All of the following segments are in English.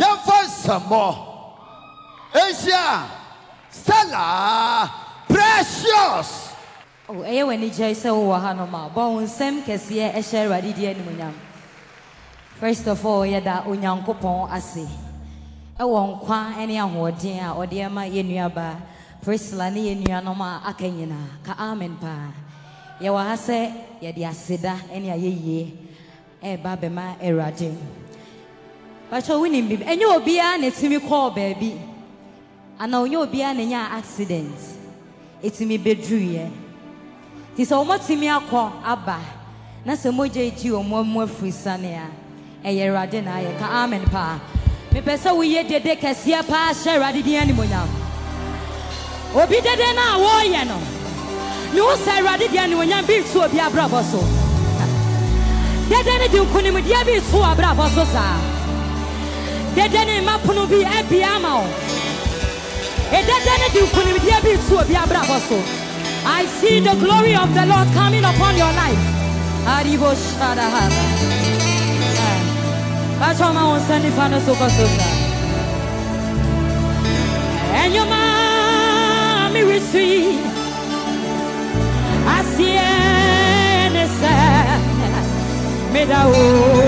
yɛmfa nsɛmmɔ ɛnhyia stella precious. Ɛyɛ w'ani gye sɛ wowɔ ha no ma. Bɔ wo nsɛm kɛseɛ ɛhyɛ awurade di animonyam first of all yɛda onyankopɔn ase. Ɛwɔ nkwa ne ahoɔden a ɔde ama yɛn nuabaa priscilla ne yɛn nuanom a aka nyinaa ka amen paa yɛwɔ ha sɛ yɛde aseda ne ayɛyie ɛreba bɛma awurade bakyɛ wonim bibi ɛnyɛ obiara na ɛtumi kɔɔ baabi anaa ɔnyɛ obiara na ɛnyɛ accident. Ɛtumi bɛduruiɛ nti sɛ wɔmatumi akɔ aba na sɛ mogya eti wɔn amu afiri sane a ɛyɛ awurade na ayɛ ka amen paa mepɛ sɛ woyɛ dede kɛseɛ paa hyɛ awurade din animonyam obi dede no a wɔreyɛ no. Ne wo sɛ awurade din animonyam bi nto obi abrabɔ so. Dede no de nkonimdeɛ bi to wɔ abrabɔ so saa bi so I see the glory of the Lord coming upon your life. Aribo Shadahara. Bachoma eh. won send fano so kososa. And your mommy. I see una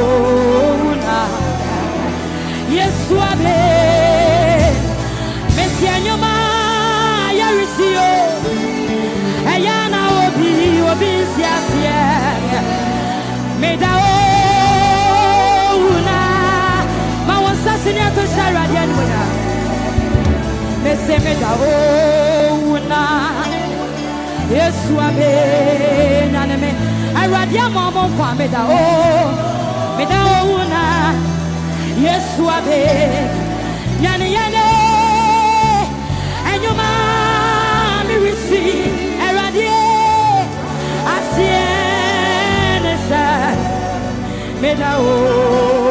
awurade ama ɔmo nkwa meda o meda owu na yesu abe yane ɛnyoma meresi awurade aseɛ ne sɛ meda owu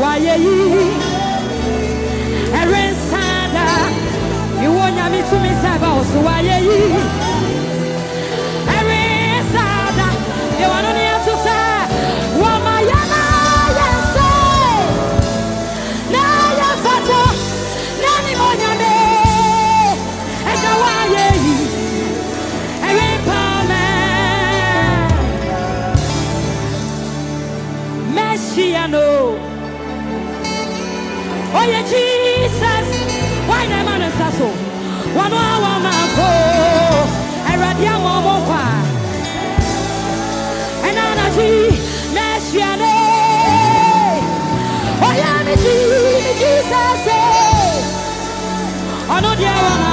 wayɛ yi ɛrɛ nsaada iwɔ nyame tumi sɛ ɛba wo so wayɛ yi ɛrɛ nsaada ɛwɔ no ne yɛto sɛ wɔma yɛ na yɛ sɛ na yɛ na ne mɔ nyame ɛda wayɛ yi ɛrɛ mpamɛ mɛhyia no mẹ́ṣíyànó oyè jesus why na man nsa so? Wɔn a wɔn ma ko awurade ama wɔn kɔ a ɛna anagye mɛhyia ne ɔyɛ me gyi sase ɔno deɛ wɔn ma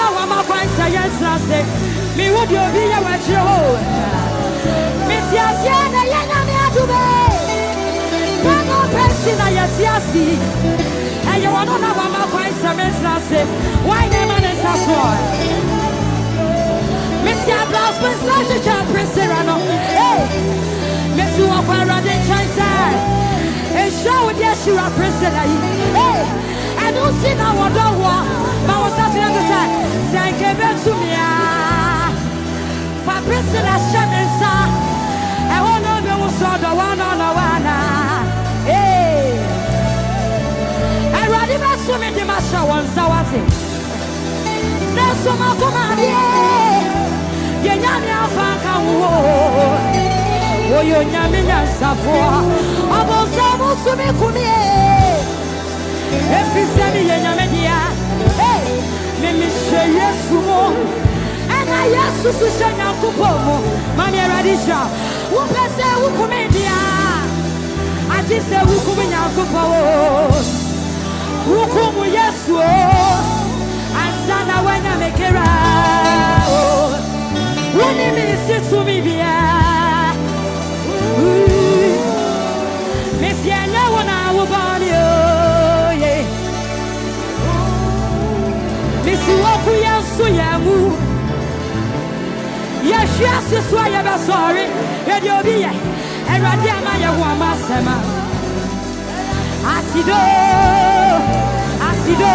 na wɔma kwan sɛ yɛnsra se mewo deɛ obi yɛ wɔakyerɛ hɔ mesiaseɛ na yɛ nyame adome pɛno pɛsi na yɛsiase ɛyɛ wɔno na wɔma kwan sɛ mensra se wae ne ma ne nsa soɔ mesi ablas pensa hyehyɛ presera no mesi wɔ kɔ awurade nkyɛn sɛ ɛhyira wo de ahyira presera yi ɛno si na wɔdɔ woɔ ko sɛ sɛ nka bɛtumi a fa presera hyɛ me nsa ɛhɔ na bɛwu sɛ ɔdɔ wa na ɔnɔ wa na awurade bɛso me de mahyɛ wɔ nsa wate na so makoma adeɛ yɛnyame afa nka wo woyɛ onyame nyansafoɔ ɔbɔnsɛ mo so me kumie. Ɛfiri sɛ meyɛ nyame memehyɛ yesu mu ɛna yesu so hyɛ nyankopɔn mu mame awurade hyira wopɛ sɛ wokome dea agye sɛ wokum nyankopɔn o. Wokum yesu o ansa na asido asido.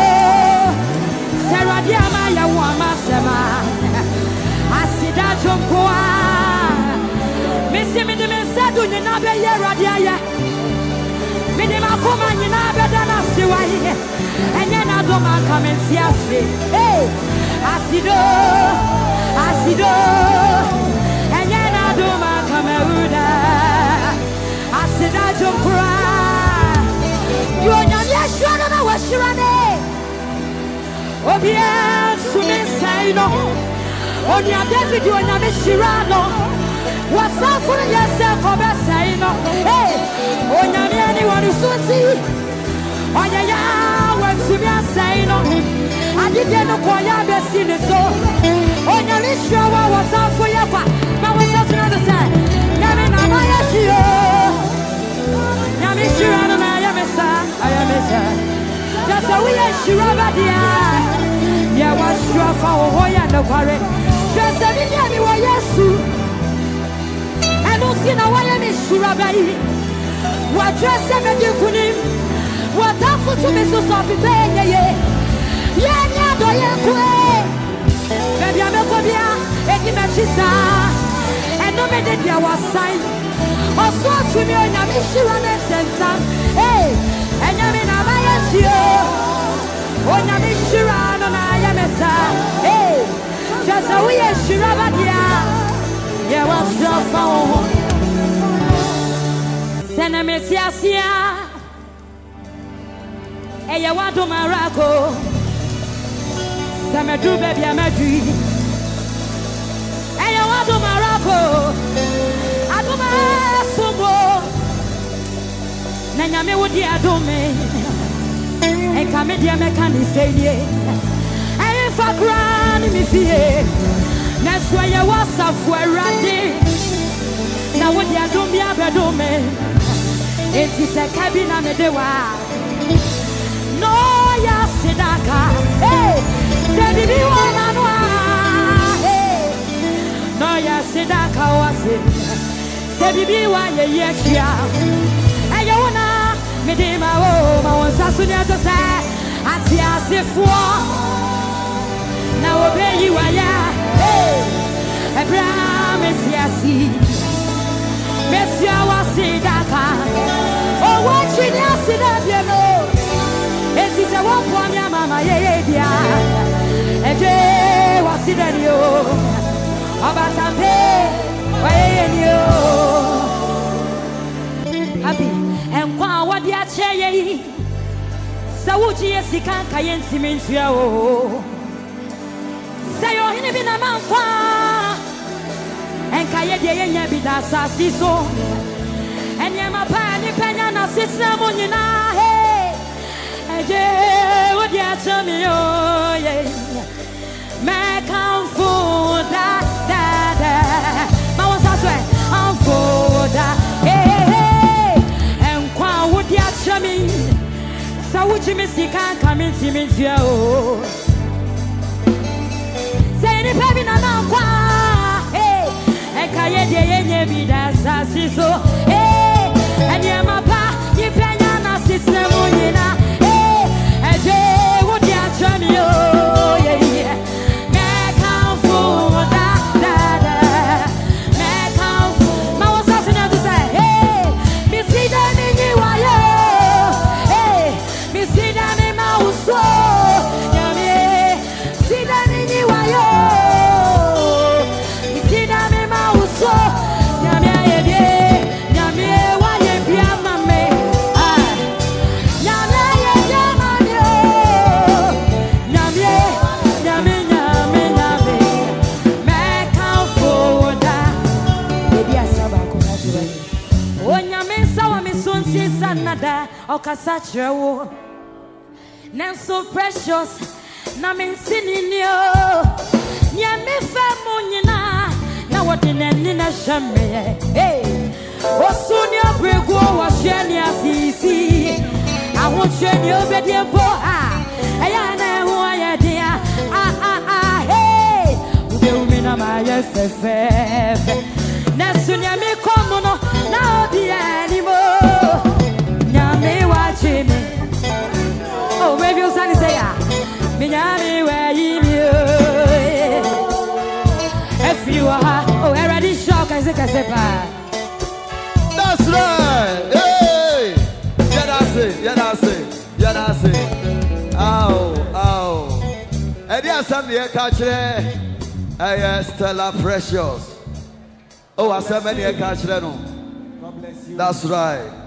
Sɛ awurade ama yɛho ama asɛm a asida dwonko a mesi mede me nsa do nyinaa bɛyɛ awurade ayɛ mede makoma nyinaa bɛda no ase wayɛ ɛnyɛ n'adom anka me nte ase Hey! asido asido. Ɛnyɛ n'adom anka mawuda aseda dwonkora deɛ hyirade obiara sumi nsɛn no onua david onyame hyira no wasaafo no yɛ sɛ kɔbɛ sɛn no ee onyame ani wɔn so ti ɔyɛ yɛ wɔntumi asɛn no adedeɛ no kɔɔ yɛ abɛsi ne so onyame hyira wɔ wasaafo yɛ kwa. shirabadia ya washua fa ohoya na kware twese bibia mi wa yesu ɛno si na wayɛ me shiraba yi wɔtwerɛ sɛ medi nkonim wɔtamfo to me so sɛ ɔpepɛ ɛnyɛye yɛnyɛ adɔyɛ nkoe baabi a mɛkɔ bia ɛdi m'akyi saa ɛno mede deɛ wɔsae ɔso asumi onyame hyira ne nsɛnsam ee ɛnyame na abayɛ hyi onyame nhyira no na ayɛ me saa ee kyerɛ a yɛwɔserɛ fa wo ho sɛ na mesi a madui ɛyɛ woadom arako adom asomo na nyame wo de adome ɛnka me deɛ mɛka ne sɛ nie ɛyemfa koraa ne me fie nanso ɛyɛ wɔ asafo awurade na wo de adom bi abɛdome enti sɛ ka bi na mede wa na ɔyɛ asedaka Hey! sɛ biribi wɔ n'ano a hey! na ɔyɛ asedaka wɔ ase sɛ biribi wɔ ayɛyi ahyia ɛyɛ wo me dit ma oh ma on sa sunya to sa a si a si fo na o be yi wa ya e bra me si a si. Me si a wa si da ka. O wa chi ni a si da bi e no. E si se wo po mi a mama ye ye di a. E je wa si da ni o. O ba sa pe wa ye ye ni o o. sɛ wogye yɛ sika nka yɛ ntimi ntua o sɛ yɛ ɔhene bi na ma nkwa ɛnka yɛ deɛ yɛnya bi da asase so ɛnneɛma paa nipa nya na setena mu nyinaa me sika nka mentimi ntua o sɛ nipa bi na nankwa hey, ɛka yɛ deɛ yɛnyɛ bi da asase so ɛnneɛma pa nipa nya na setena mu nyina ɔkasa wo nanso precious na me nsi ne ni o. Nea mefɛ mu nyinaa na wɔde n'ani na hyɛ meɛ Hey! osu ne abregu wɔhwɛ ne asisi. Ahokyerɛ ne obɛdeɛ mpo a ɛyɛ na ɛho ayɛ den a a a hey! Wobɛwu me na maayɛ fɛfɛɛfɛ na so nea mekɔ mu no me Oh, maybe you stand and say, ah, me nyame where you If you are, oh, already shock, I say, I say. That's right. Hey. Yeah, that's it. Yeah, that's it. Yeah, that's it. Ow, ow. Ẹdi asam yẹ ká kyerẹ ẹyẹ Stella Precious. Oh, ẹni yẹ ká kyerẹ no. That's right.